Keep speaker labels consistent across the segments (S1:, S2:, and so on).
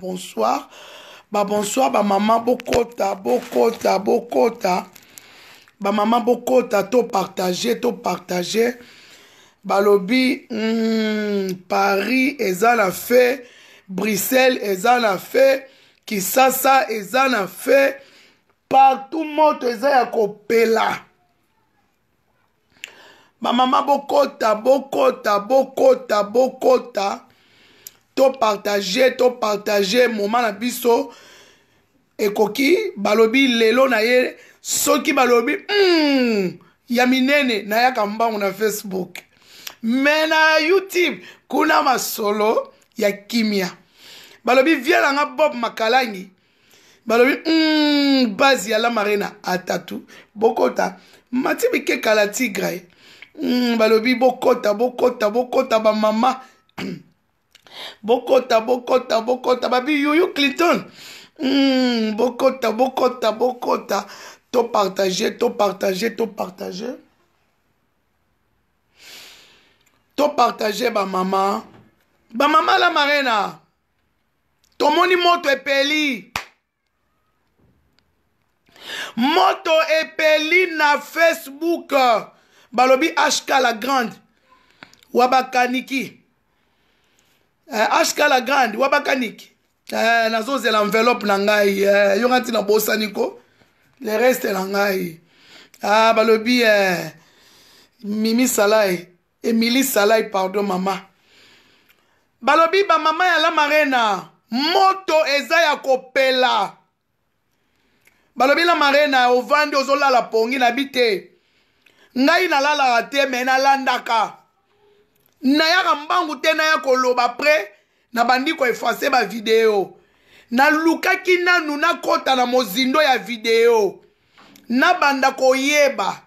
S1: bonsoir babonsoir bamama bokota bokota bokota bamama bokota to partage to partage balobi mm, paris eza na fe bruxelles eza na fe kisasa eza na fe partout moto eza ya kopela bamama bokota bokota bokota bokota topartage topartage moma na biso ekoki balobi lelo na ye soki balobi mm, ya minene nayaka mbangu na facebook me na youtube kuna masolo ya kimia balobi vie na nga bob makalangi balobi mm, base ya la marina atatu bokota mati bikeka la tigre mm, balobi bokota bokota bokota bamama bokota bokota bokota babi yuyu clinton mm, bokota bokota bokota to partage to partage to partage to partage bamama bamama la marina tomoni moto epeli moto epeli na facebook balobi hk la grande wabakaniki hk eh, la grande wabakaniki eh, nazozela enveloppe na ngai eh, yoka ntina bosani ko le reste na ngai ah, balobi eh, mimi salai Emilie Salai pardon mama. Balobi ba mama ya la marena moto eza ya kopela. Balobi la marena ovandi ozolala pongi na bite. Ngai nalalaka te me nalandaka. Nayaka mbangu te naya koloba après na bandi ko effacer ba video. Nalukaki nanu nakota na mozindo ya video. Nabanda koyeba.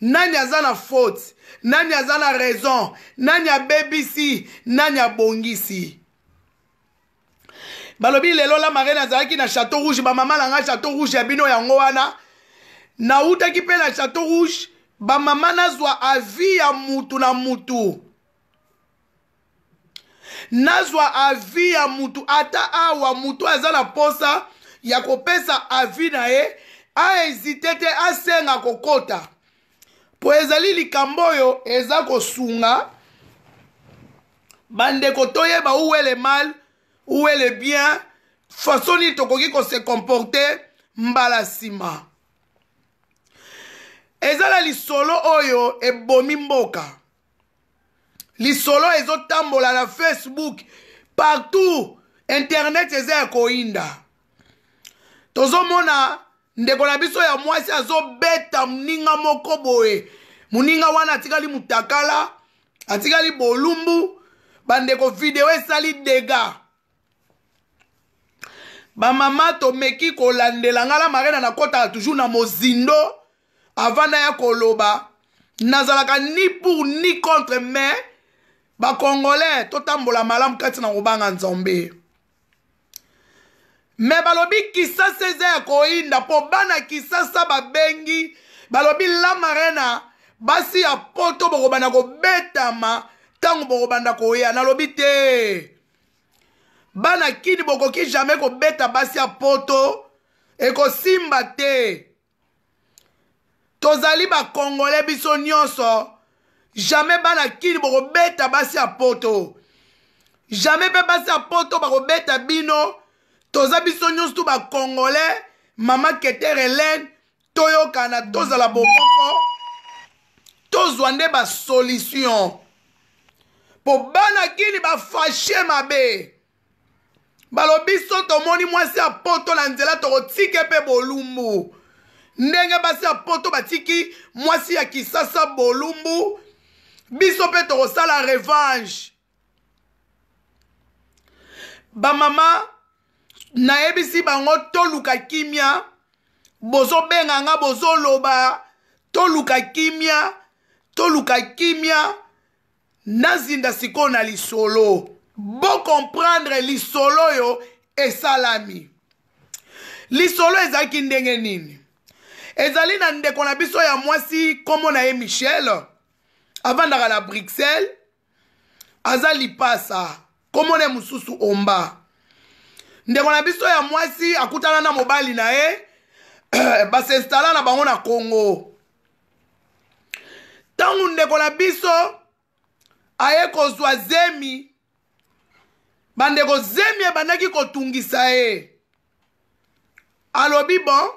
S1: nani aza na faute nani aza na raison nani abebisi nani abongisi balobi lelo la marraine azalaki na chateau rouge bamama na ngai chateau rouge ya bino yango wana nautaki mpe na chateau rouge bamama nazwa avi ya mutu na mutu nazwa avi ya mutu ata awa mutu aza na posa ya kopesa avi na ye aezite te asenga kokota mpo ezali likambo oyo eza kosunga bandeko toyeba uwele mal uwele bien faso nini tokoki kose komporte mbala nsima eza na lisolo oyo ebomi mboka lisolo ezotambola na facebook partout internet eza ya koyinda tozomona ndeko na biso ya mwasi azobeta moninga moko boye moninga wana atikali motakala atikali bolumbu bandeko video esali dega bamama tomeki kolandela ngai na marena nakotaka toujours na mozindo avant naya koloba nazalaka ni pour ni contre mais bacongolais totambola malamu kati na kobanga nzambe me balobi kisasa eza ya koyinda mpo bana kisasa babengi balobi la marena basi ya poto bokobanda kobetama ntango bokobanda koya nalobi te bana kini bokoki jamai kobeta basi ya poto ekosimba te tozali bakongole biso nyonso jamais bana kini bokobeta basi ya poto jamais mpe basi ya poto bakobeta bino toza biso nyonso tu bakongole mama keter helene toyokana tozala bomoko tozwa nde basolution mpo bana kini bafashe mabe balobi so tomoni mwasi ya poto na nzela tokotike mpe bolumbu ndenge basi ya poto batiki mwasi ya kisasa bolumbu biso mpe tokosala revanche bamama nayebisi bango toluka kimia bozobenga nga bozoloba toluka kimia toluka kimia Nazinda sikoyo na lisolo. Bo comprendre lisolo oyo esalami. Lisolo ezalaki ndenge nini? Ezali na ndeko na biso ya mwasi kombo na ye Michel. Avandaka na Bruxelles. Aza lipasa. Kombo na ye mosusu Omba. ndeko na biso ya mwasi akutana na mobali na ye basinstala na bango na congo ntango ndeko na biso aye kozwa zemi bandeko zemi ebandaki kotungisa ye alobi bon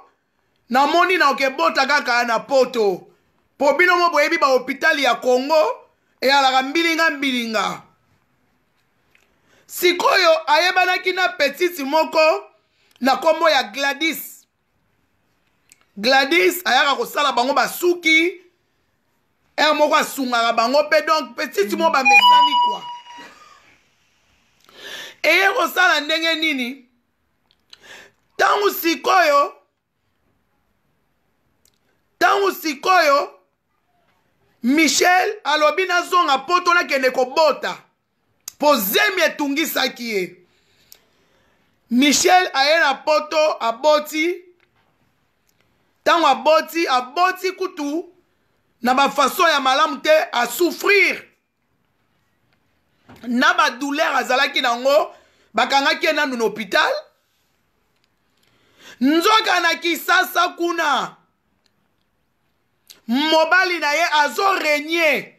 S1: namoni na okebota kaka na poto mpo bino mo boyebi bahopitali ya kongo eyalaka mbilinga mbilinga sikoyo ayebanaki na petite moko na nkombo ya gladis gladis ayaka kosala bango basuki ere moko asungaka bango mpe donc petite mo bamesani kua eye kosala ndenge nini ntango sikoyo ntango sikoyo michel alobi nazonga poto nakende kobota mpo zemi etungisaki ye michel aye na poto aboti ntango aboti aboti kutu na bafason ya malamu te asouffrir na badouleur azalaki na yango bakangaki ye nanu na hôpital nzoka na kisasa kuna mobali na ye azoregne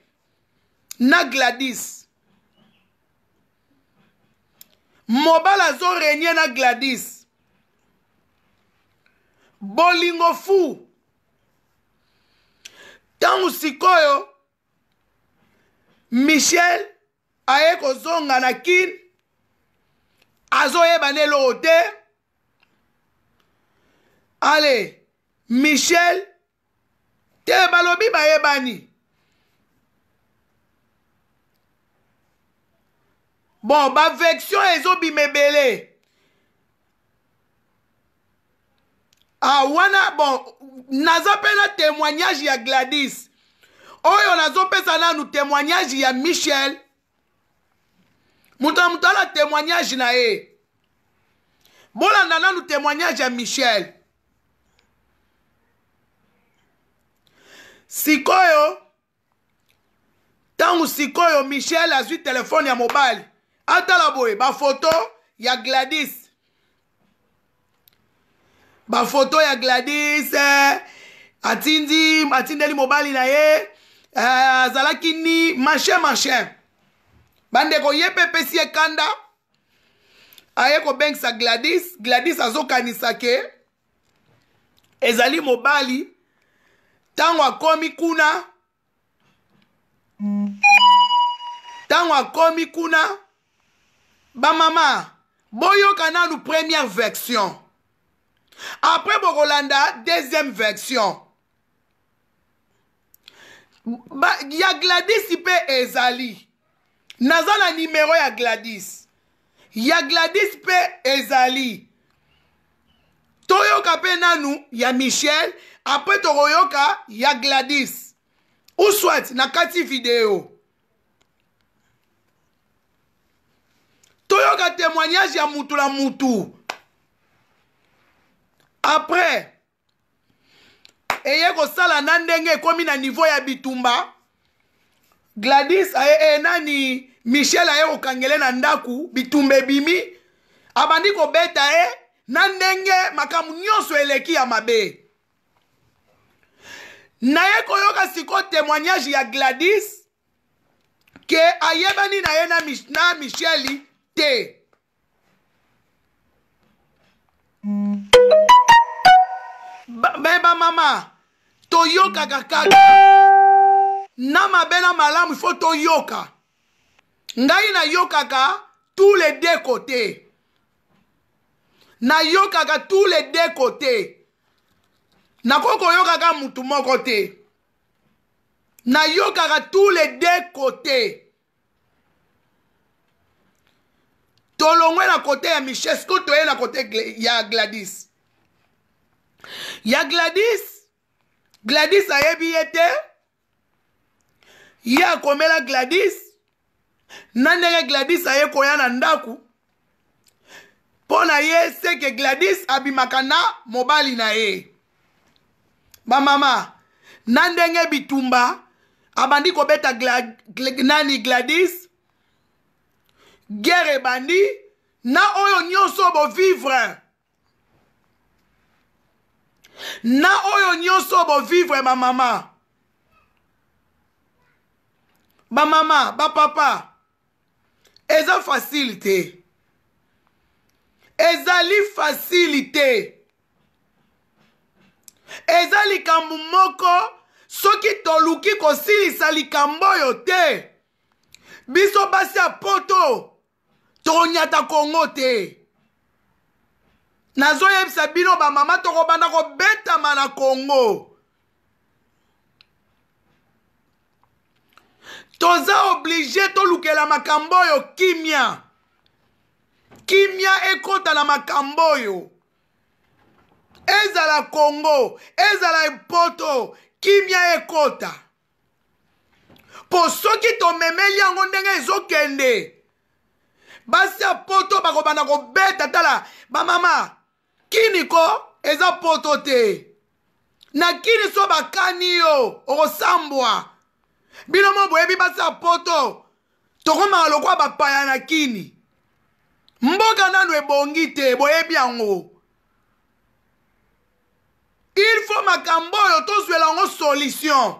S1: na gladis mobali azo renie na gladis bolingo fu ntango sikoyo michel aye kozonga na kine azoyeba na eloko te ale michel te balobi bayebani bon bavection ezobima ebele ah wana bon naza mpe na témoignage ya gladys oyo nazopesa nanu témoignage ya michel moto na moto ala témoignage na ye bolanda nanu témoignage ya michel sikoyo ntango sikoyo michel azwi telefone ya mobali atala boye bafoto ya gladis bafoto ya gladis eh, atindi atindeli mobali na ye eh, azalaki ni mache mache bandeko ye mpe epesi ye kanda aye kobengisa gladis gladis azokanisa ke ezali mobali ntango akomi kuna ntango akomi kuna bamama boyoka nanu première version après bokolanda deuxième version ba, ya gladis mpe ezali naza na nimero ya gladis ya gladis mpe ezali toyoka mpe nanu ya michel apres tokoyoka ya gladis ou soit na kati video toyoka témoignage ya mutu na mutu après eye kosala na ndenge ekomi na niveau ya bitumba gladis aye eh, nani michel aye kokangele na ndako bitumba ebimi abandi kobeta ye na ndenge makambo nyonso eleki ya mabe naye koyoka sikoyo témoignage ya gladis ke ayebani na ye na, na micheli te me bamama toyokaka kaka na mabe na malamu ifo toyoka ngai nayokaka tous les deux côtés nayokaka tous les deux côtés nakoki koyokaka motu moko te nayokaka tous les deux côtés tolongwe na kote ya michel siko toye na kote ya gladis ya gladis gladis ayebi ye te ye akomela gladis na ndenge gladis aye koya na ndako mpo na ye seke gladis abimaka na mobali na ye bamama na ndenge bitumba abandi kobeta gla, gla, nani gladis guerre ebandi na oyo nyonso bovivre na oyo nyonso bovivre bamama bamama bapapa eza fasile te ezali fasile te eza likambo moko soki toluki kosilisa likambo oyo te biso basi ya poto tokonyata kongo te nazoyebisa bino bamama tokobanda kobetama na kongo toza oblige tolukela makambo oyo kimia kimia ekota na makambo oyo ezala congo ezala mpoto kimia ekota mpo soki tomemeli yango ndenge ezokende basi ya poto bakobanda kobeta tala bamama kini ko eza poto te na kini so bakani yo okosambwa bino mo boyebi basi ya poto tokomaka lokola bapaya na kini mboka nano ebongi te boyebi yango il faut makambo oyo tozwela yango solution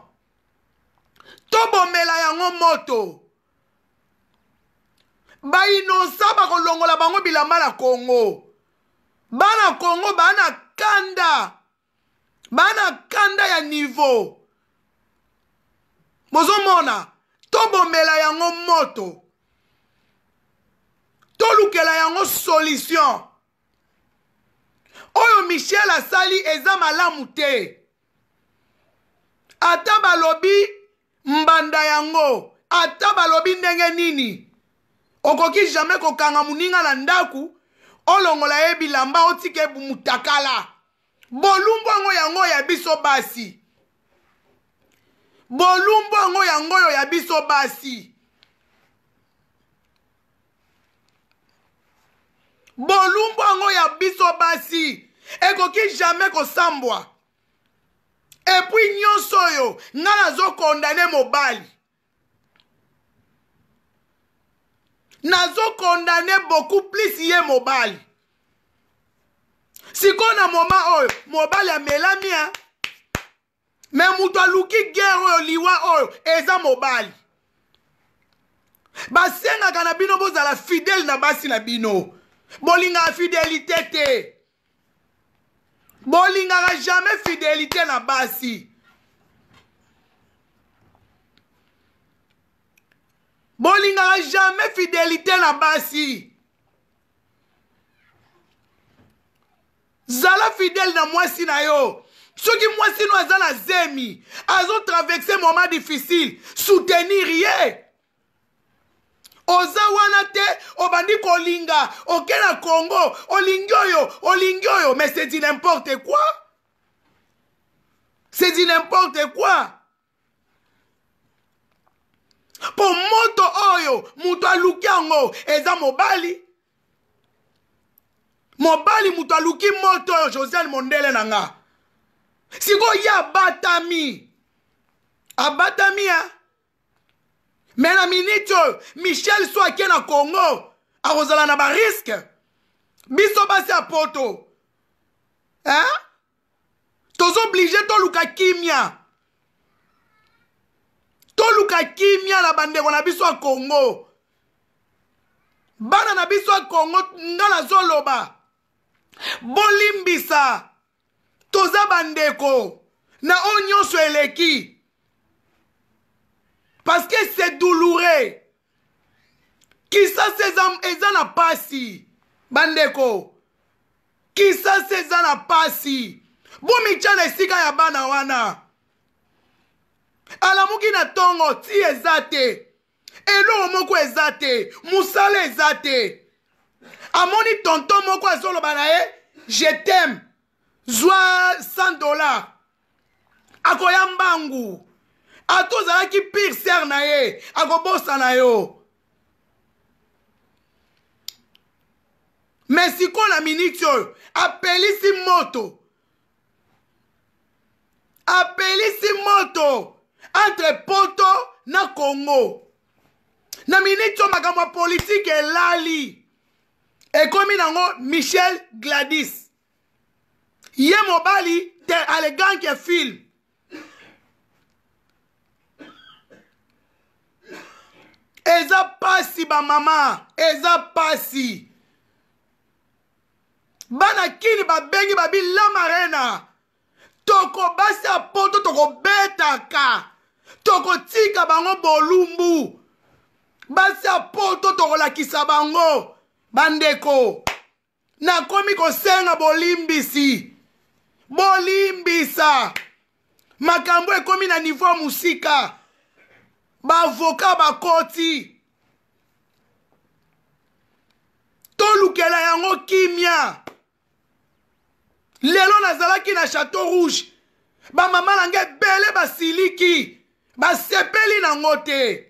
S1: tobomela yango moto bainosa bakolongola bango bilamba na kongo bana kongo baa na kanda baa na kanda ya nivo bozomona tobomela yango moto tolukela yango solution oyo michel asali eza malamu te ata balobi mbanda yango ata balobi ndenge nini okoki jamais kokanga moninga na ndako olongola ye bilamba otika ye mutakala bolumbu yango yango ya biso basi bolumbu yango yango oyo ya biso basi bolumbu yango ya biso basi ekoki jamais kosambwa epuis nyonso oyo ngai nazokondane mobali nazokondane beaucoup plus ye mobali sikoyo na moma oyo mobali amelami me moto aluki guerre oyo liwa oyo eza mobali basengaka na bino bozala fidele na basi na bino bolingaka fidelite te bolingaka jamais fidelite na basi bolingaka jamais fidelite na basi zala fidèle na mwasi na yo soki mwasi no aza na zemi azotraverse moment difficile soutenir ye oza wana te obandi kolinga oke na congo olingi oyo olingi oyo mais c'est du n'importe quoi c'est du n'importe quoi mpo moto oyo moto aluki yango eza mobali mobali moto aluki moto oyo josiane mondele na nga sikoyo ye abatami abatami ya me na miniti oyo michel so ake na congo akozala na bariske biso basi ya poto eh? tozoblige toluka kimia toluka kimia na bandeko na biso ya congo bana na biso ya congo nga nazoloba bolimbisa toza bandeko na oyo nyonso eleki parce que c'est douloureux kisasi eza na pasi bandeko kisasi eza na pasi bomitya na esika ya bana wana alamuki na ntongo ti eza te eloko moko eza te mosala eza te amoni tonton moko azoloba na ye je t'aime zwa 100 dollars akoya mbangu ata ozalaki pire ser na ye akobosana yo me sikoyo na miniti oyo apelisi moto apelisi moto entre poto na congo na miniti oyo makambo ya politike elali ekomi nango michel gladis ye mobali te aleganke film eza pasi bamama eza pasi bana kini babengi babi lamarena toko basi ya poto tokobetaka tokotika bango bolumbu basi ya poto tokolakisa bango bandeko nakomi kosenga bolimbisi bolimbisa makambo ekomi na nivo ya mosika bavoka bakoti tolukela yango kimia lelo nazalaki na chateau rouge bamama na ngai ebele basiliki basepeli nango te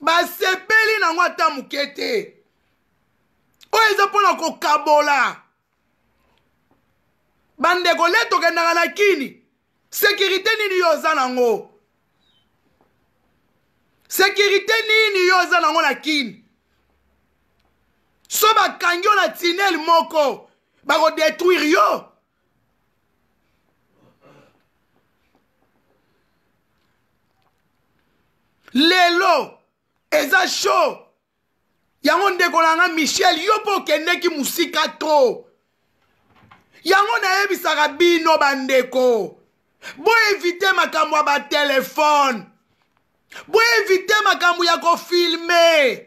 S1: basepeli nango ata moke te oyo eza mpo na kokabola bandeko le tokendaka na kini sekirite nini yo oza nango sekirite nini yo oza nango na kini so bakangi yo na tinele moko bakodetruire yo lelo eza show yango ndeko na nga michel yo mpe okendeki mosika to yango nayebisaka bino bandeko boevite makambo ya batelefone boevite makambo ya kofilme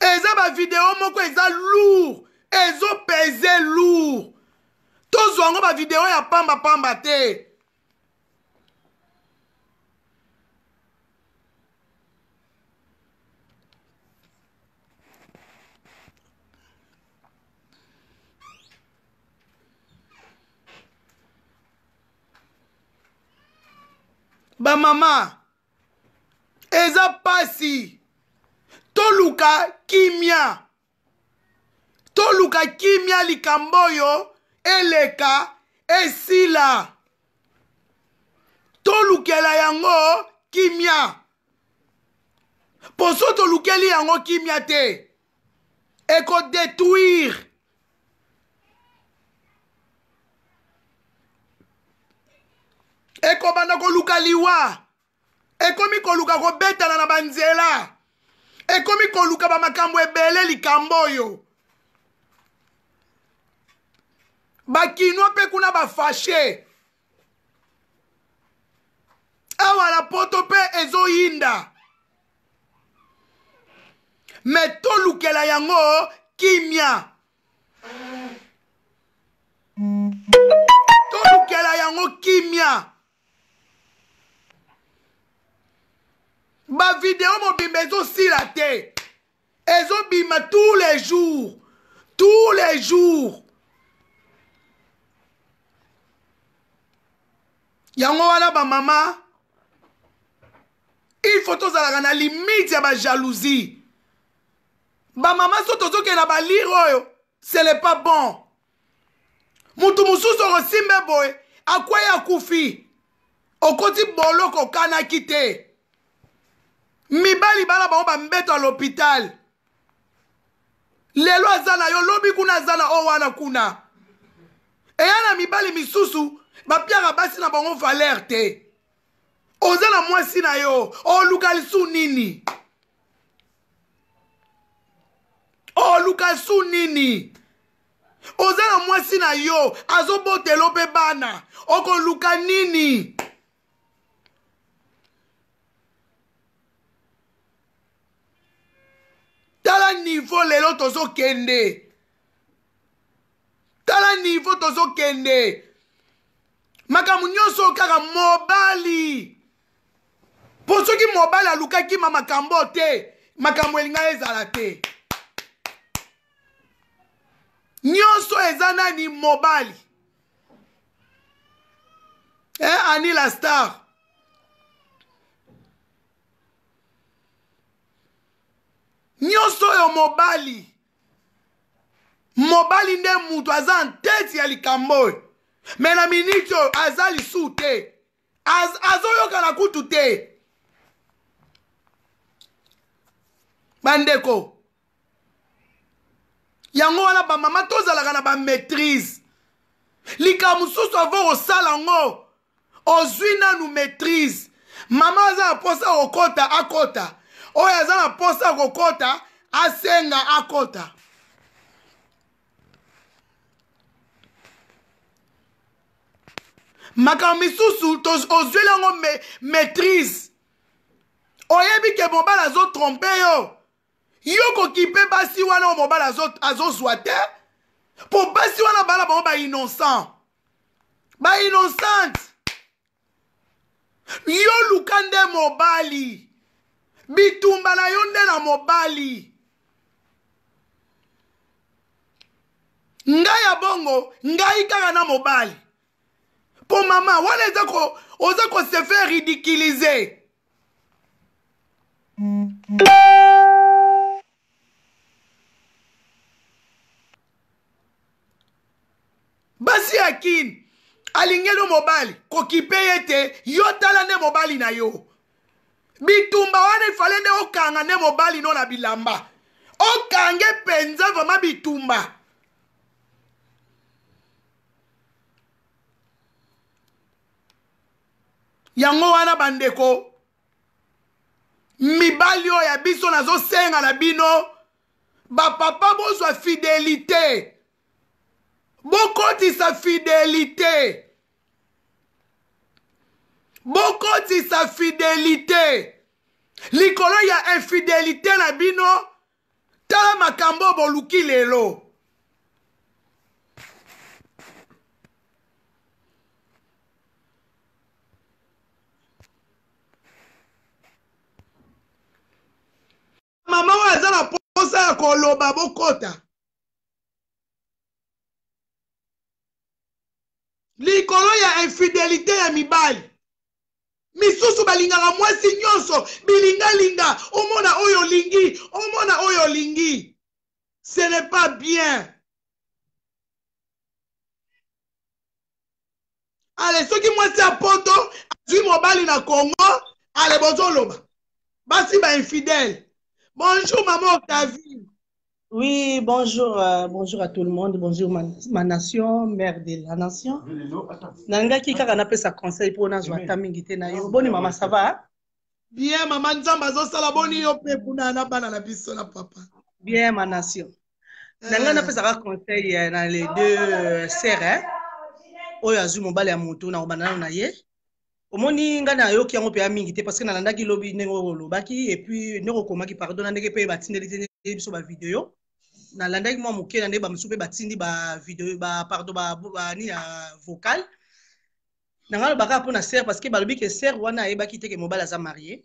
S1: eza bavideo moko eza lourd ezopese lourd tozwa yango bavideo ya pamba pamba te bamama eza pasi toluka kimia toluka kimia likambo oyo eleka esila tolukela yango kimia poso tolukeli yango kimia te eko detruire ekobanda koluka liwa ekomi koluka kobetana na banzela ekomi koluka bamakambo ebele likambo oyo bakinois mpe kuna bafashe awa na poto mpe ezoyinda me tolukela yango kimia tolukela yango kimia bavideo mobimba ezosila te ezobima tous les jours tous les jours yango wana bamama il faut tozalaka na limite ya bajalousie bamama so tozokende na balire oyo ce n'est pas bon mutu mosusu okosimbe boye akwei akufi okoti boloko okanaki te mibali bana bango bambeto ya lopitale lelo aza na yo lobi kuna aza na o wana kuna eya na mibali misusu bapiaka basi na bango valere te oza na mwasi na yo oluka lisu nini oluka su nini oza na mwasi na yo azobotelo mpe bana okoluka nini tala nivo lelo tozokende tala nivo tozokende makambo nyonso kaka mobali mpo soki mobali alukaki ma makambo te makambo elinga ezala te nyonso eza nani mobali eh, ani la star nyonso oyo mobali mobali nde moto aza nteti ya likambo oyo me na miniti oyo aza lisusu te Az, azoyokana kutu te bandeko yango wana bamama tozalaka na bamaîtrise likambo mosusu avo kosala yango ozwi nanu maîtrise mama aza na mposa ya kokɔta akɔta oyo aza na mposa ya kokɔta asenga akɔta makambo misusu ozweli yango maîtrise oyebi ke mobali azotrompe yo yo kokipe basi wana oyo mobali azozwa te mpo basi wana bana bango bainnocent bainnocente yo luka nde mobali bitumba na yo nde na mobali ngai ya bongo ngai kaka na mobali mpo mama wana eza ko oza kose faire ridiculiser mm -hmm. basi ya kin alingeli mobali kokipe ye te yo tala nde mobali na yo bitumba wana efale nde okanga nde mobali no na bilamba okange mpenza vrema bitumba yango wana bandeko mibali oyo ya biso nazosenga na bino bapapa bozwa fidelite bokotisa fidelite bokotisa fidelite likolo ya infidelite na bino tala makambo oyo boluki lelo mama oyo aza na mposa ya koloba bokota likolo ya infidelité ya mibali misusu balingaka mwasi nyonso bilingalinga omona oyo olingi omona oyo olingi ce n'est pas bien ale soki mwasi ya poto azwi mobali na congo ale bozoloba basi bainfidèle bonjour mama octavie
S2: Oui, bonjour, euh, bonjour à tout le monde, bonjour ma, ma nation, mère de la nation. Nangaki kaka napesa conseil mpo nazwa ata mingi te na yo. Boni mama, ça va?
S1: Bien mama, Nzambe azosala boni yo mpe kuna na bana na biso na papa.
S2: Bien ma nation. Eh. Nanga napesaka conseil euh, na les deux euh, sœurs hein. Oyo azwi mobali ya moto na kobanda nano na ye. omoni ngai nayoki yango mpenza mingi te parceke nalandaki lobi ndenge olobaki epuis ndenge okomaki pardon na ndenge mpe batindeli te ndenge biso bavideo nalandaki mwa moke na ndenge bamosusu mpe batindi bavideo pardon bani ya vocal nanga alobaka mpo na serre parceke balobi ke serre wana ayebaki te ke mobali aza marie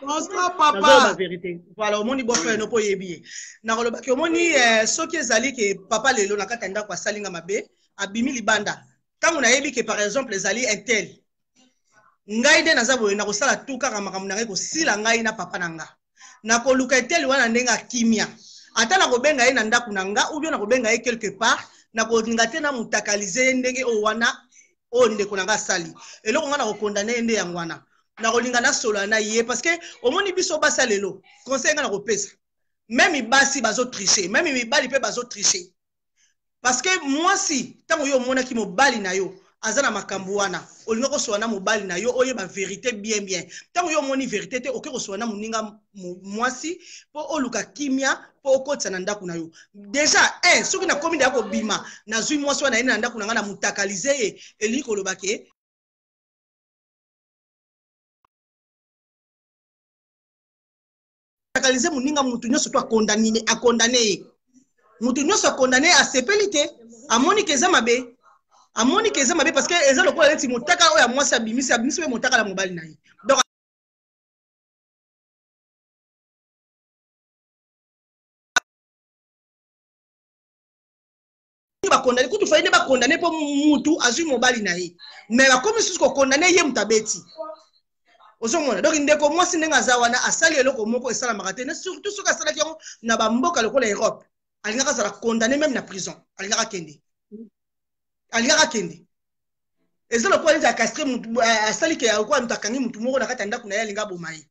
S1: bonsoir papa
S2: verité voilà omoni boso ya noko oyebi ye nakoloba ke omoni eh, soki ezali ke papa lelo na kati ya ndako asali nga mabe abimi libanda ntango nayebi ke par exemple ezali intel ngai nde naza boye nakosala tu kaka makambo na ngai kosila ngai na papa na nga nakoluka intel wana ndenge akimia ata nakobenga ye na ndako na nga ubio nakobenga ye quelque part nakolinga te namutakalise ye ndenge oyo wana oyo ndeko na ngai asali eloko ngai nakokondane ye nde yango wana nakolinga nasolola na ye parce que omoni biso basi ya lelo conseil ngai nakopesa meme basi bazotriche meme mibali mpe bazotriche parce que mwasi ntango yo omonaki mobali na yo aza na makambo wana olingi kosola na mobali na yo oyeba verité bien bien ntango yo omoni verité te oke kosola na moninga mwasi mpo oluka kimia mpo okotisa na ndako na yo deja un soki nakomi deya kobima nazwi mwasi wana yende na ndako na ngai na mutakalize ye elingi koloba ke mutakalize moninga motu nyonso to akondamine akondane ye motu nyonso akondane ye asepeli te amoni ke eza mabe amoni ke eza mabe parce que eza lokola neti motaka oyo ya mwasi abimisi abimisi mpe motaka na mobali na ye donc bakondane kutu fai nde bakondane mpo mutu azwi mobali na ye mai bakomi susu kokondane ye moto abeti ozomona donc ndeko mwasi ndenge aza wana asali eloko moko esalamaka te na surtout soki asalaki yango na bamboka lokola europe alingaka azala condamne meme na prison alingaka kende alingaka kende eza lokola neti akastre asali ke akoa moto akangi motu moko na kati ya ndako na ye alinga aboma ye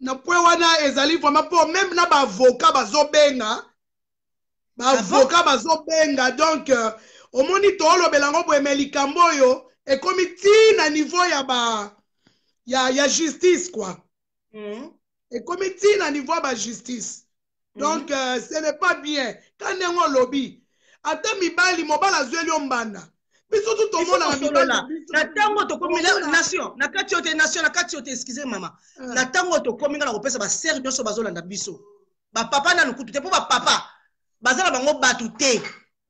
S2: na
S1: point wana ezali vraiment mpo meme na baavocat bazobenga baavocat bazobenga donc euh, omoni toolobela yango boye me likambo oyo ekomi ti na niveau ya ba ya, ya justice kua
S2: mm.
S1: ekomi ti na niveau ya bajustice donc mm -hmm. ce n'est pas bien ka ndenge olobi ata mibali mobali azweli yo mbanda biso tu tomonaka mibali
S2: na ntango tokomi nation na kati yo te nation na kati yo te excuse mama mm. na ntango tokomi nga na kopesa basere nyonso bazolanda biso bapapa nanu kutu te mpo bapapa baza na bango bato te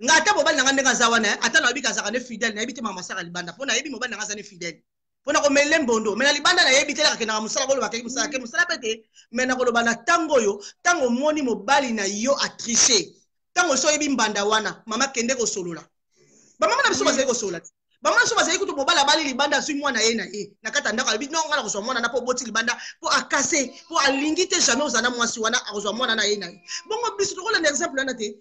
S2: nga ata mobali na nga ndenge aza wana eh, ata nayebi kazaka nde fidèle nayebi te mama masaka libanda mpo nayebi mobali na nga aza nde fidèle mpo na komelele mbondo me na libanda nayebi te laka kendaka mosala koloba kei mosala ke mosala mpe te me nakoloba na ntango oyo ntango omoni mobali na yo atriche ntango osi oyebi mbanda wana mama kende kosolola bamama na biso bazali kosolola te bamama biso bazali kutu mobali abali libanda azwi mwana ye na ye na kati ya ndako alobi no ngai nakozwa mwana na mpo oboti libanda mpo akase mpo alingi te jamais ozala na mwasi wana akozwa mwana na ye na ye bongo biso tokolanda exemple wana te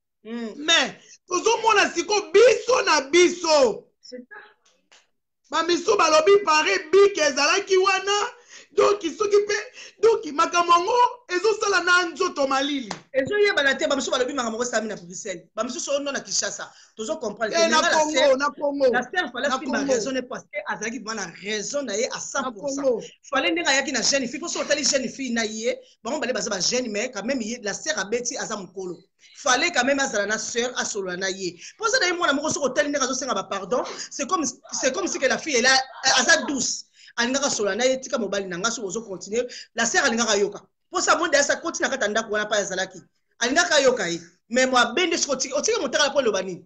S2: mm. mais
S1: tozomona siko biso na biso bamisu balobi pare bik ezalaki wana donki soki mpe donki makambo yango ezosala na nzoto malili
S2: ezoyebana te bamisu balobi makambo yango esalami na bruxelles bamisusu ono na kinshasa tozo comprendre eh, na congo
S1: na congo na
S2: ser fale simba raison ne parce que azalaki vrima na raison na ye a 100 fale ndenge ayaki na jeune fille mposo otali jeune fille na ye bango bale baza bajeune mais quand même ye la sœur abeti aza mokolo fallait quand même azala na sœur asolola na ye mpo aza na ye mwana moko soki otali ndenge azosenga bapardon c'est comme, comme si que la fille ela aza douce alingaka asolola na ye tika mobali na ngai soki ozo continue la sœur alingaka ayoka mpo sa monde asa koti na kati ya ndako wana mpe azalaki alingaka ayoka ye mais mo abende soki otiki motakala mpo eloba nini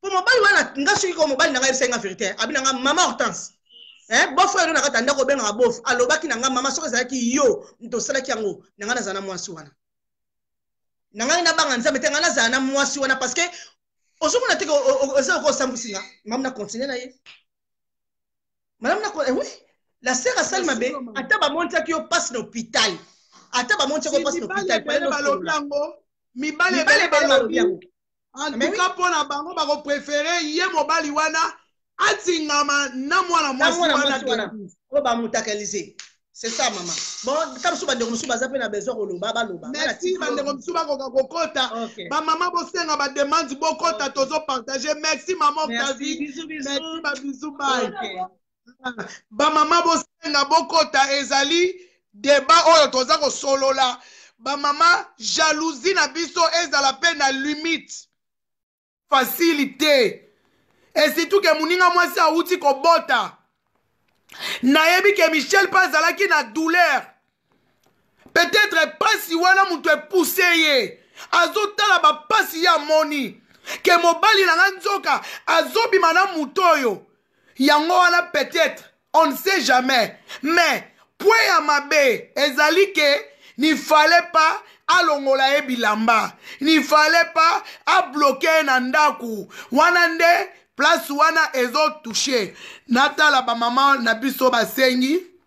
S2: po mobali wana nga soki ko mobali na nga yebisaki nga verité abi na nga mama hortense eh, bofrere yo na kati ya ndako obengaka bof alobaki na nga mama soki ezalaki yo moto osalaki yango na ngai nazala na mwasi wana na ngai nabanga nzambe te ngai nazala na mwasi wana parce que ozomona teke eza oko osambwisi nga mame na continue na ye madame na eh, oui la sere asali mabe ata bamonisaki yo mpasi na hôpital ata bamonisaki yo mpasi na hôpital
S1: balobi yango mibali ebele balobi yango en Mais tout cas mpo na bango bakoprefere ye mobali wana atingama na mwana na mwasi mwana wana
S2: mwasi wana Denise. oyo bamutakalize c'est ça mama bon ka mosusu bandeko mosusu baza mpe na besoin koloba baloba Nga na
S1: merci tika bandeko oyo. mosusu bakoka kokota Ok. bamama bosenga bademande bokota tozopartage merci mama Merci, octavie bisous, bisous. merci babisu bai Ok. bamama bosenga bokota ezali deba oyo toza kosolola bamama jalousie na biso ezala mpe na limite fasile te esitu ke moninga mwasi awuti kobota nayebi ke michel mpe azalaki na douleur peut-être mpasi wana moto epuse ye azotala bampasi ye amoni ke mobali na ngai nzoka azobima na moto oyo yango wana peut-être on ne sait jamais mais pwe ya mabe ezali ke ni fallait pas alongola ye bilamba ni fallait pas abloke ye na ndako wana nde place wana ezotouche natala bamama na biso basengi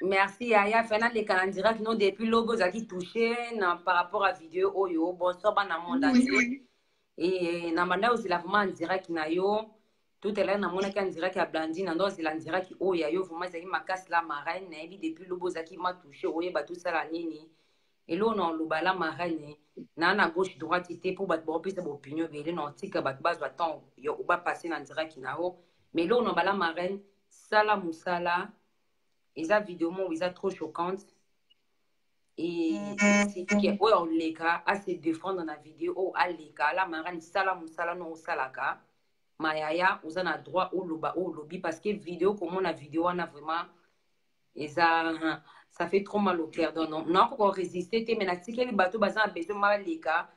S3: Merci Yaya Fernand le Kalandira qui non depuis lobo zaki touché na par rapport à vidéo oyo bonsoir bana monde entier et na manda aussi la vraiment Andira qui na yo tout à l'heure na mona ki Andira qui a blandi na ndo zela Andira qui oyo ya yo vraiment zaki makas la marraine na yebi depuis lobo zaki ma touché oye ba tout ça la nini et là on a loba la marraine na na gauche droite te pour bat bo pesa bo opinion bele na tika bat bazo attend yo ba passer na Andira qui na yo mais là on a bala marraine sala musala eza video moko eza trop choquante esike oyo aoleka ase defendre na video oyo aleka ala marani sala mosala no osalaka mayaya oza na droit oloba oyo olobi parce que video komona video wana vraiment eza ça fait trop mal au cœur donc nakoka koresiste te mais natikeli bato baza na besoin baleka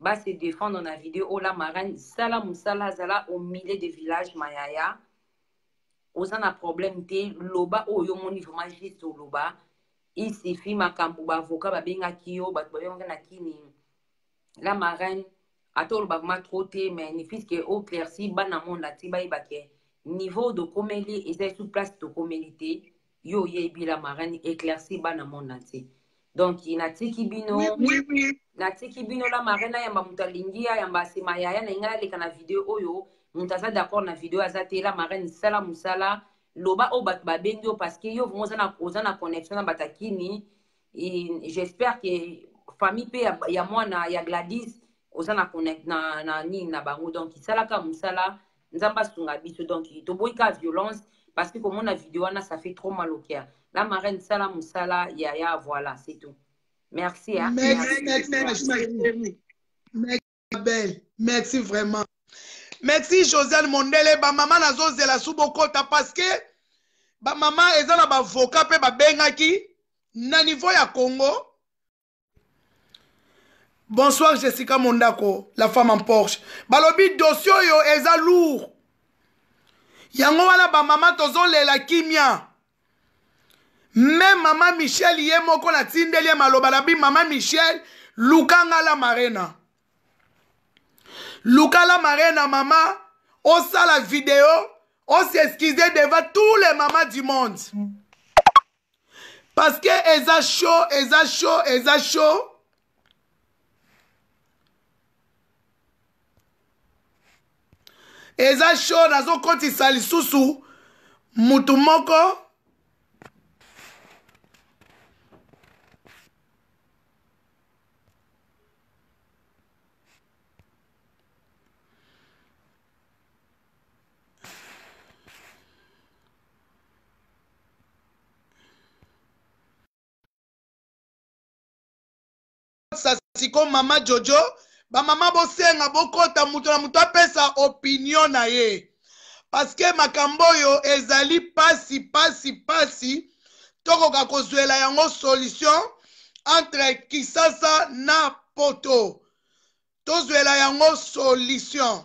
S3: base défendre na video oyo la marane sala mosala azala au milieu de village mayaya oza na problème te loba oyo yo moni vraiment juste oloba isifi makambo baavoka babengaki yo bato babengaki na kini la marraine ata oloba vraiment trop te mais nifiske o oh, clairci bana monde ati bayeba ke niveau dokomeli eza esu place tokomeli te yo oyebi la marani éclairci bana monde entier donc natiki bino natiki bino la marina yamba moto alingi ayamba nsima yaya na ngai aleka na video oyo moto aza d'accord na video aza te la marine sala mosala loba oyo bato babengi yo parce que yo vraimen oza na connexion na bato akini j'espère que famille mpe ya, ya mwana ya gladis oza na, connect, na, na nini na bango donc esalaka mosala nzambe asunga biso donc toboyi ka violence parce que komona video wana ça fait trop mal au cœur la marraine sala mosala yaya voilà c'est tout merci hein?
S1: merci, merci, merci, merci, merci, belle merci vraiment merci josiane mondele bamama nazozela su bokota parce que bamama eza na bavoka mpe babengaki na niveau ya congo bonsoir jessica mondako la femme en porsche balobi dossier oyo eza lourd yango wana bamama tozolela kimia me mama michel ye moko natindeli ye maloba na bi mama michel luka nga la marena luka la marena mama osala video ose excuse devant tous les mamas du monde mm. parce que eza chaud eza chaud eza chaud eza chaud nazokotisa lisusu motu moko siko mama jojo bamama bosenga bokɔta moto na moto apesa opinion na ye parceke makambo oyo ezali mpasi mpasi mpasi tokoka kozwela yango solution entre kisasa na poto tozwela yango solution